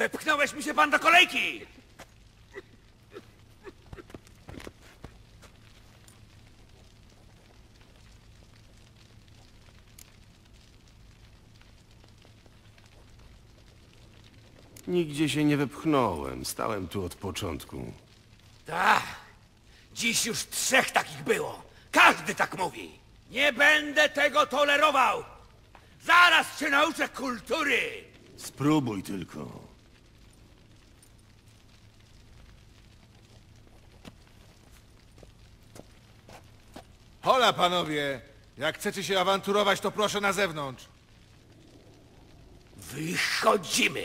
Wepchnąłeś mi się pan do kolejki! Nigdzie się nie wepchnąłem. Stałem tu od początku. Tak. Dziś już trzech takich było. Każdy tak mówi. Nie będę tego tolerował. Zaraz cię nauczę kultury. Spróbuj tylko. Hola, panowie! Jak chcecie się awanturować, to proszę na zewnątrz. Wychodzimy.